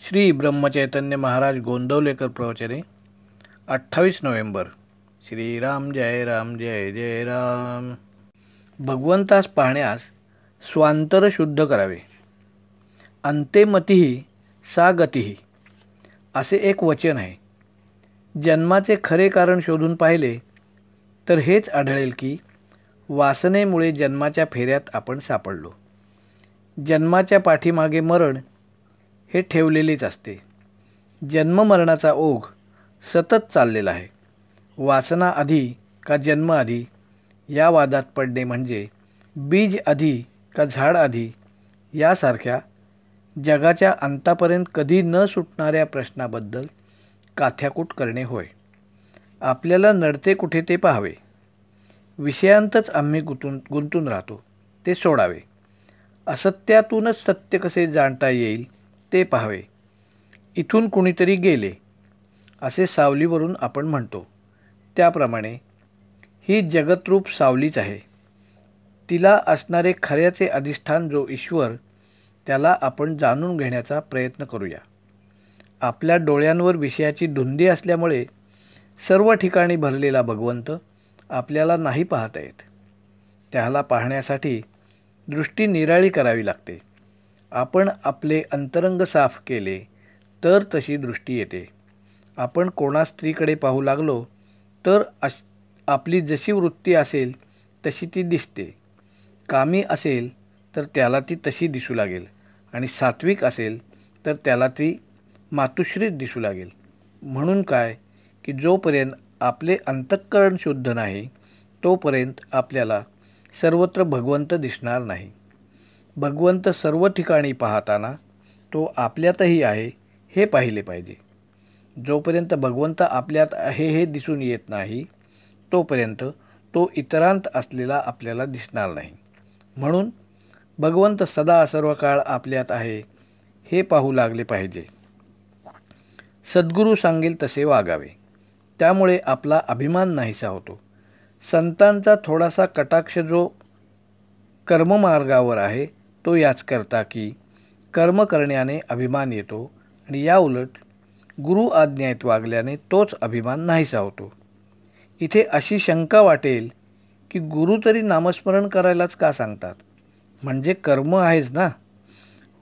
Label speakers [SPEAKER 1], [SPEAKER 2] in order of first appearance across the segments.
[SPEAKER 1] श्री ब्रह्मचैतन्य महाराज गोंदवलेकर प्रवचने अठ्ठावीस नोव्हेंबर. श्रीराम जय राम जय जय राम. भगवंतास पाहण्यास स्वांतर शुद्ध करावे. अंतेमतीही सा गतीही असे एक वचन आहे. जन्माचे खरे कारण शोधून पाहिले तर हेच आढळेल की वासनेमुळे जन्माच्या फेऱ्यात आपण सापडलो. जन्माच्या पाठीमागे मरण हे ठेवलेलेच असते. जन्ममरणाचा ओघ सतत चाललेला आहे. वासना आधी का जन्म आधी? या वादात पडणे म्हणजे बीज आधी का झाड आधी? यासारख्या जगाच्या अंतापर्यंत कधी न सुटणाऱ्या प्रश्नाबद्दल काथ्याकूट करणे होय. आपल्याला नडते कुठे ते पाहावे. विषयांतच आम्ही गुंतून गुंतून राहतो ते सोडावे. असत्यातूनच सत्य कसे जाणता येईल? ते पाहावे. इथून कुणीतरी गेले. असे सावलीवरून आपण म्हणतो. त्याप्रमाणे ही जगतरूप सावलीच आहे. तिला असणारे खऱ्याचे अधिष्ठान जो ईश्वर त्याला आपण जाणून घेण्याचा प्रयत्न करूया. आपल्या डोळ्यांवर विषयाची धुंदी असल्यामुळे सर्व ठिकाणी भरलेला भगवंत आपल्याला नाही पाहता येत. त्याला पाहण्यासाठी दृष्टी निराळी करावी लागते. आपण आपले अंतरंग साफ केले तर तशी दृष्टी येते. आपण कोणा स्त्रीकडे पाहू लागलो तर अश आपली जशी वृत्ती असेल तशी ती दिसते. कामी असेल तर त्याला ती तशी दिसू लागेल. आणि सात्विक असेल तर त्याला ती मातुश्रीच दिसू लागेल. म्हणून काय? की जोपर्यंत आपले अंतःकरण शुद्ध नाही तोपर्यंत आपल्याला सर्वत्र भगवंत दिसणार नाही. भगवंत सर्व ठिकाणी पाहताना तो आपल्यातही आहे हे पाहिले पाहिजे. जोपर्यंत भगवंत आपल्यात आहे हे दिसून येत नाही तोपर्यंत तो इतरांत असलेला आपल्याला दिसणार नाही. म्हणून भगवंत सदा सर्व काळ आपल्यात आहे हे पाहू लागले पाहिजे. सद्गुरू सांगेल तसे वागावे. त्यामुळे आपला अभिमान नाहीसा होतो. संतांचा थोडासा कटाक्ष जो कर्ममार्गावर आहे तो याच करता की कर्म करण्याने अभिमान येतो आणि या उलट गुरु आज्ञायत वागल्याने तोच अभिमान नाहीसा होतो. इथे अशी शंका वाटेल की गुरु तरी नामस्मरण करायलाच का सांगतात? म्हणजे कर्म आहेच ना?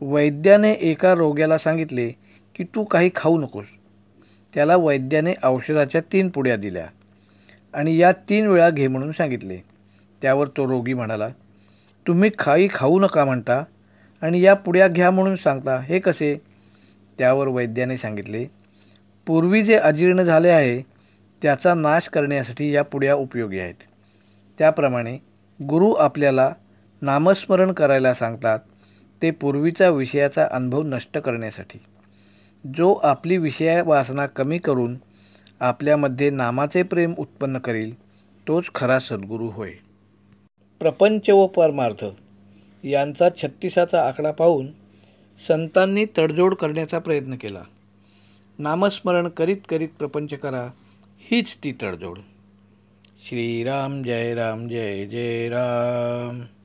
[SPEAKER 1] वैद्याने एका रोग्याला सांगितले की तू काही खाऊ नकोस. त्याला वैद्याने औषधाच्या तीन पुड्या दिल्या आणि या तीन वेळा घे म्हणून सांगितले. त्यावर तो रोगी म्हणाला तुम्ही खाई खाऊ नका म्हणता आणि या पुड्या घ्या म्हणून सांगता हे कसे? त्यावर वैद्याने सांगितले पूर्वी जे अजीर्ण झाले आहे त्याचा नाश करण्यासाठी या पुड्या उपयोगी आहेत. त्याप्रमाणे गुरु आपल्याला नामस्मरण करायला सांगतात ते पूर्वीचा विषयाचा अनुभव नष्ट करण्यासाठी. जो आपली विषया वासना कमी करून आपल्यामध्ये नामाचे प्रेम उत्पन्न करील तोच खरा सद्गुरू होय. प्रपंच व परमार्थ यांचा छत्तीसाचा आकडा पाहून संतांनी तडजोड करण्याचा प्रयत्न केला. नामस्मरण करीत करीत प्रपंच करा हीच ती तडजोड. श्रीराम जय राम जय जय राम.